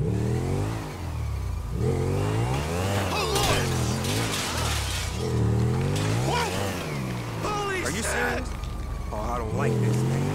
Are you serious? Oh, I don't like this thing.